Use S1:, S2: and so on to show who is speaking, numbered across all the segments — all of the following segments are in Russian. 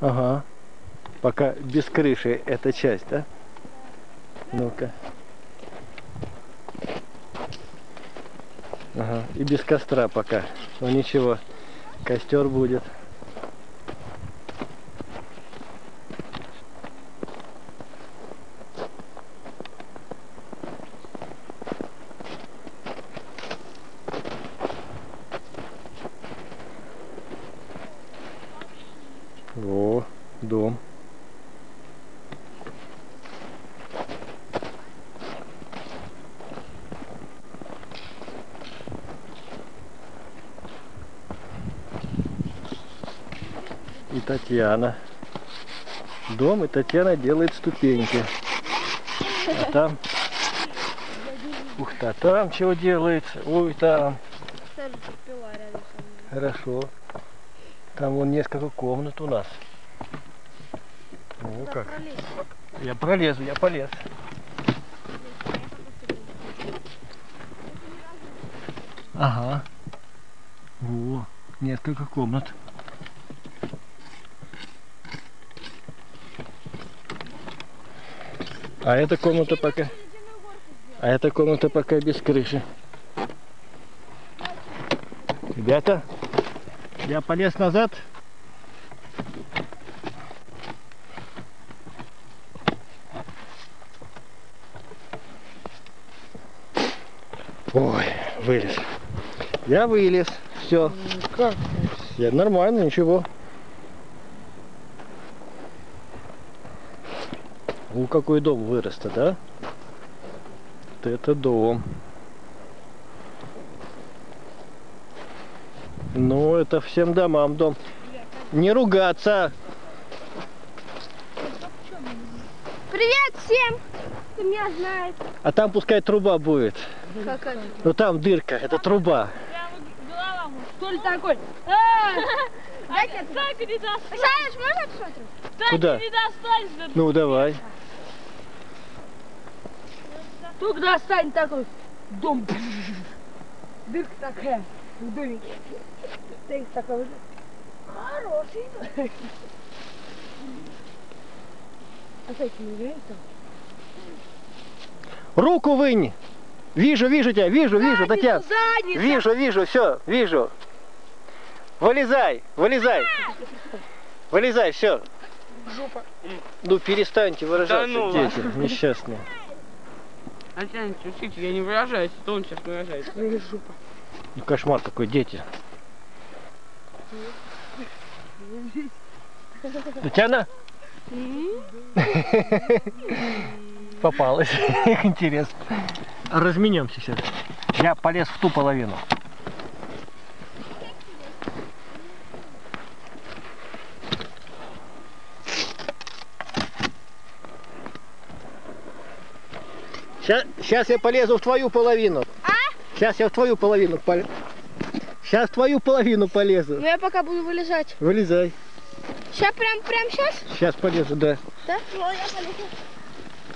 S1: Ага. Пока без крыши эта часть, да? Ну-ка. Ага. И без костра пока. Ну ничего. Костер будет. Татьяна. Дом, и Татьяна делает ступеньки. А там... Ух ты, а там чего делается? Ой, там. Хорошо. Там вон несколько комнат у нас. О, как. Я пролезу, я полез. Ага. О, несколько комнат. А эта комната пока... А эта комната пока без крыши. Ребята, я полез назад. Ой, вылез. Я вылез. Все.
S2: Как?
S1: Я нормально, ничего. У какой дом вырос-то, да? Вот это дом. Ну, это всем домам дом. Не ругаться.
S2: Привет всем! Кто меня знает.
S1: А там пускай труба будет.
S2: Как это?
S1: Ну там дырка, это труба.
S3: Прямо голова, что ли такой? А,
S2: Дайте
S3: не.
S2: Саныч, можно посмотрим?
S3: Так
S1: Куда?
S3: и не достать.
S1: Ну давай.
S3: Только достань такой. Дом. Дырка такая в домике. Ты такой. Хороший. Опять не играет там?
S1: Руку вынь. Вижу, вижу тебя, вижу, вижу, Татьяна.
S3: Задница.
S1: Вижу, вижу, все, вижу. Вылезай, вылезай. Вылезай, все.
S3: Жопа.
S1: Ну перестаньте выражаться,
S4: ну
S1: дети, несчастные.
S4: Татьяна, учитель, я не выражаюсь, то он сейчас выражается.
S3: Жопа.
S1: Ну кошмар какой, дети. Татьяна? Попалась. Интересно. Разменемся сейчас. Я полез в ту половину. Сейчас, сейчас я полезу в твою половину.
S2: А?
S1: Сейчас я в твою половину полезу. Сейчас в твою половину полезу.
S2: Ну я пока буду вылезать.
S1: Вылезай.
S2: Сейчас прям, прям сейчас?
S1: Сейчас полезу, да.
S2: Да? Ну я полезу.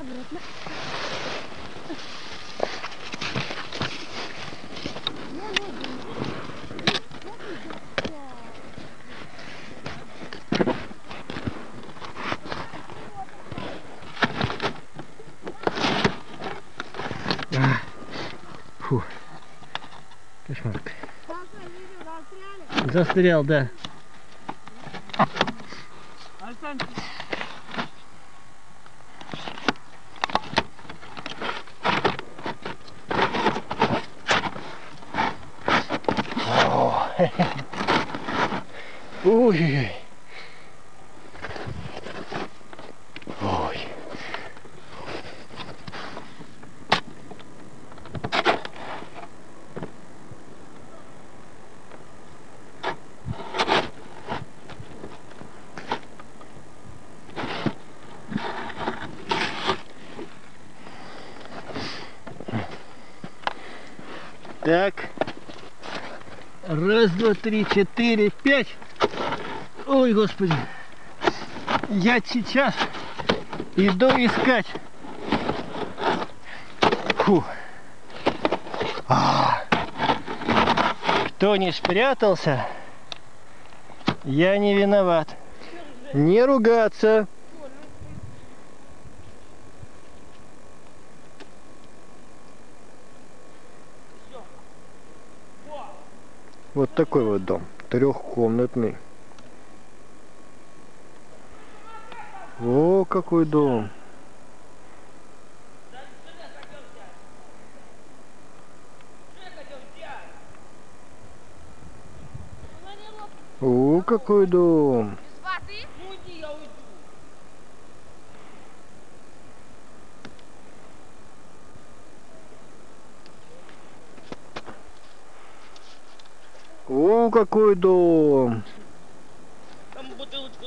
S2: Обратно.
S1: Фу. Кошмар. Застрял, да.
S4: Александр,
S1: Ой. Так. Раз, два, три, четыре, пять. Ой, господи. Я сейчас иду искать. Фу. А. Кто не спрятался, я не виноват. Не ругаться. Вот такой вот дом. Трехкомнатный. О, какой дом. О, какой дом.
S4: Ну иди, я уйду.
S1: О, какой дом.
S4: Там бутылочку.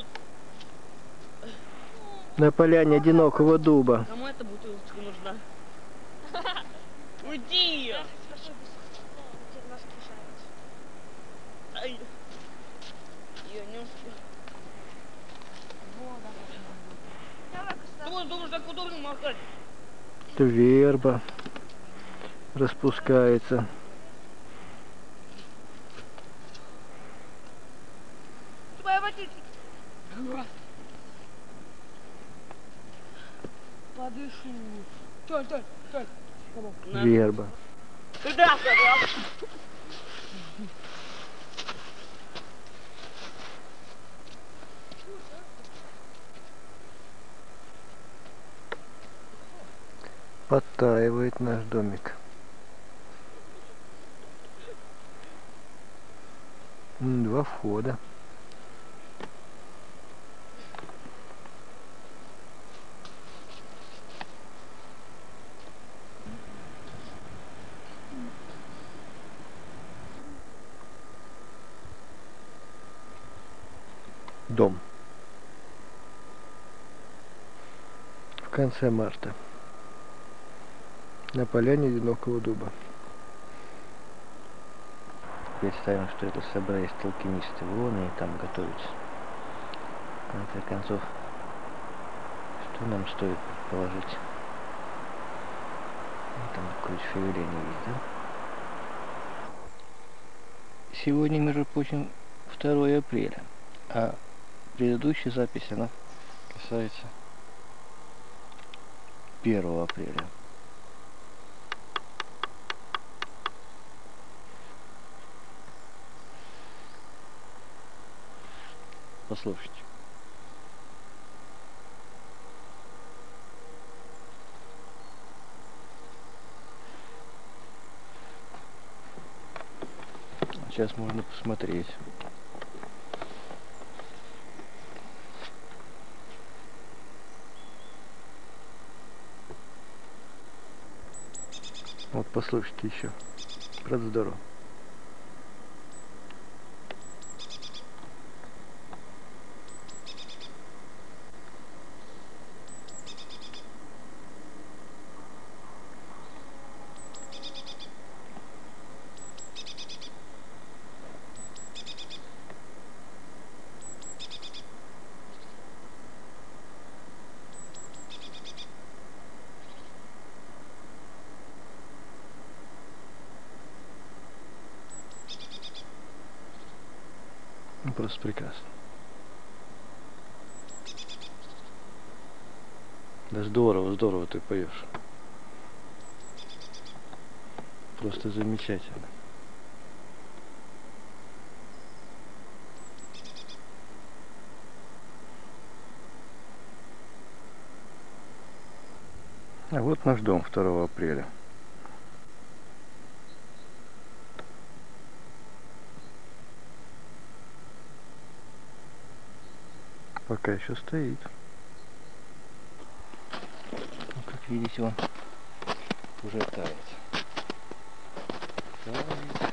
S1: На поляне одинокого дуба.
S4: Кому эта бутылочка нужна? Уйди! Ай. Я не успел. Думаю, думаешь, так удобно махать?
S1: Это верба распускается.
S3: Твоя водитель. Подышу. Толь, Толь, Толь.
S1: Верба.
S4: Туда.
S1: Подтаивает наш домик. Два входа. Дом. В конце марта на поляне одинокого дуба. Представим, что это собрались толкинисты вон и там готовятся. В конце концов, что нам стоит положить? Там какое-то шевеление есть, да? Сегодня, между прочим, 2 апреля, а предыдущая запись, она касается 1 апреля. Послушайте. Сейчас можно посмотреть. Вот послушайте еще. Правда здорово. Просто прекрасно. Да здорово, здорово ты поешь. Просто замечательно. А вот наш дом 2 апреля. Пока еще стоит. Ну, как видите, он уже тает. Тает.